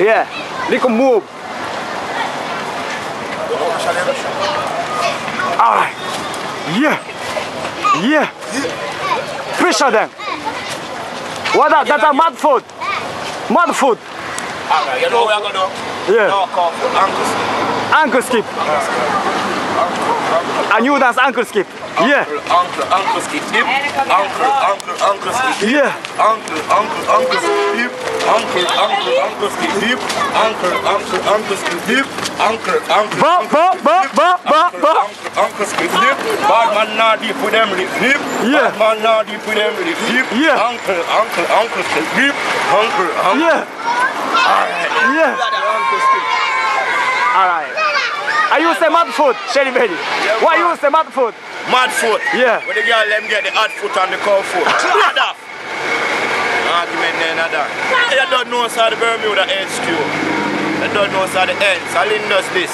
Yeah, little move. Alright. Yeah. Yeah. Pressure them. What that? That's a mad foot. Mad foot. Alright, you know what I'm gonna do? Yeah. Ankle skip. Ankle skip. And you dance ankle skip. Yeah. Ankle, ankle skip. Ankle, ankle, ankle skip. Yeah. Ankle, ankle, ankle skip. Hip. Ankle, ankle, ankle skip. Hip. Ankle, ankle, Ba, ba, ba, ba, ba, ba. Skip. Hip. Bad man not deep with them. Hip. Yeah. Bad man not deep with them. Hip. Yeah. Ankle, ankle, ankle skip. Hip. Ankle, ankle. Yeah. Yeah. Alright. I use the mad foot, Shelly Belly. Why you use the mad foot? Mad foot. Yeah. When the girl let them get the hot foot and the cold foot. Mad off. Argument then of that. You don't know how the Bermuda HQ. You don't know how the ends. Alin does this.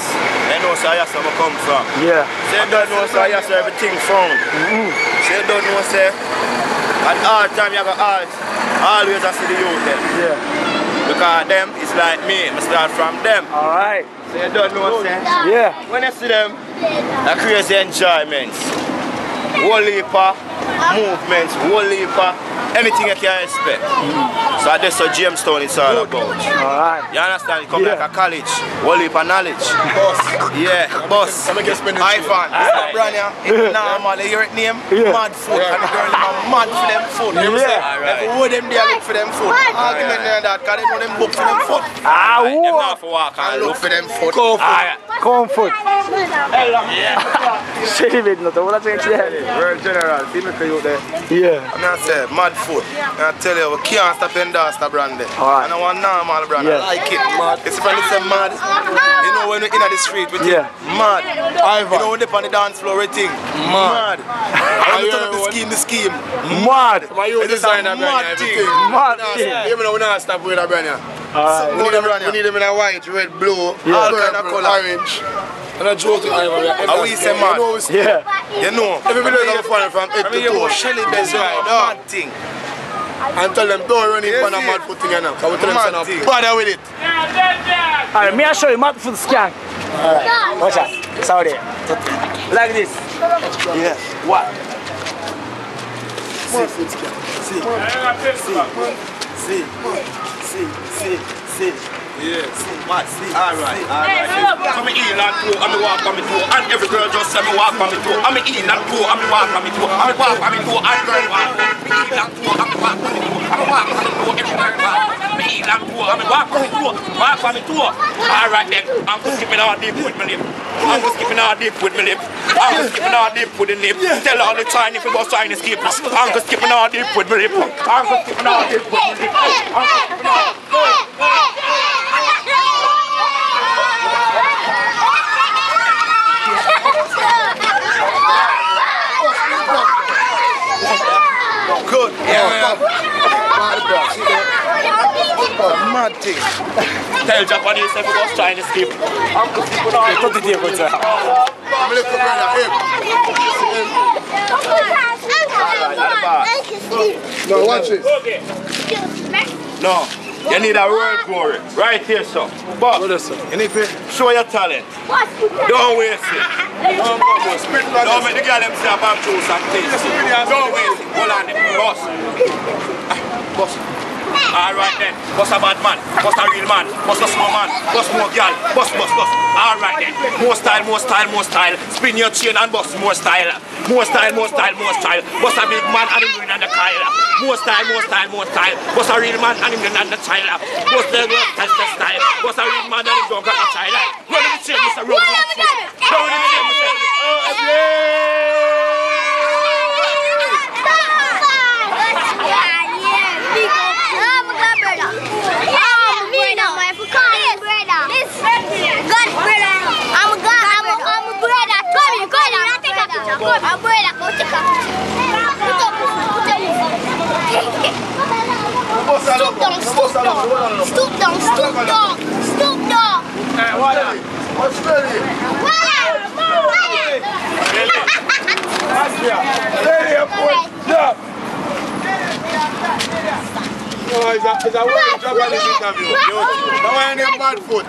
You know how where I come from. Yeah. So you don't know how where everything found. Mm-hmm. So you don't know say at all time you got art. Always I see the youth them. Yeah. Because them is like me. I start from them. Alright. So you don't know say. Yeah. When you see them, a crazy enjoyments. Whole heap movements, whole heap anything you can expect. So that's what Jamestown is all about. Alright. You understand? You come Yeah. like a college, whole heap of knowledge. Bus. Yeah, bus. Let me get spending iPhone. Stop brand here. It's normal. You hear it name? Yeah. Mad foot. And the girl them are mad for them food. You Yeah. understand? Like who them there look for them food. Argument there that because they know them book for them food. Ah, Them whoa. not for walk and look for them food. コーンっぽいシェリベルの友達が来て Real general, see me you there. Yeah. And I say, mad foot. I tell you, we can't stop endorse the brand Alright And I want normal brand. I like it. Mad It's from the mad. You know when we in the street, we think yeah. mad. You know when they on the dance floor, we think mad, mad. And you turn the scheme, the scheme Mad. My youth designer everything. Mad. Thing Even we don't stop with that brand Alright. We need, them, we need them in a white, red, blue, Yeah. All kind of color. orange. And a joke to Ivory. How we say mad? You know, Yeah. You know. Everybody come from from head I to mean, you toe. Shelly Benz Right, mad thing. And tell them, don't run in Yes, on a mad foot thing, you know. Because we tell them, Mad son of, bother with it. Alright, me I show you mad foot scan. Alright, watch out. Sorry. Like this. Yeah. What? Mad foot scan. See, see, see, see, see. Yeah, mad. Alright, alright. I'm in and two, I'm walk on me two, and every girl just say me walk on me two. I'm in and two, I'm walk on me two, I'm walk on me two, and girl walk. Me in and two, I'm walk on me two, I'm walk on me two, every girl walk. Me in and two, I'm just skipping all deep with my lip. I'm just skipping all deep with my lip. I'm just skipping all deep with the lip. Tell all the time if you go trying to skip. I'm just skipping all deep with my lip. I'm just skipping all deep with my lip Good. Yeah. Mad thing. Tell Japanese if you go trying to skip. I'm just skipping all deep with my lip. I'm looking brother. Hey, no, watch this. No, you need a word for it. Right here, sir. But What is it? you need to show your talent. Don't waste it. Don't make the girl them say about juice and things. Don't waste it. Hold on, boss. Boss. Alright then, boss a bad man, boss a real man, boss a small man, boss more girl, boss, boss, boss. Alright then, more style, more style, more style. Spin your chain and boss more style. More style, more style, more style. Boss a big man and him in the Kyle. More style, more style, more style. Boss a real man and him in the child. Boss the girl, touch the style. Boss a real man and him don't got a child. Run with the chain, Mr. Run with the chain. Run with the chain, Mr. Oh, yeah. Stoop down, stoop down, stoop down, stoop down, stoop down. What's ready? Ready, boy. Yeah. No, it's a, it's a Japanese interview. Now I ain't bad foot.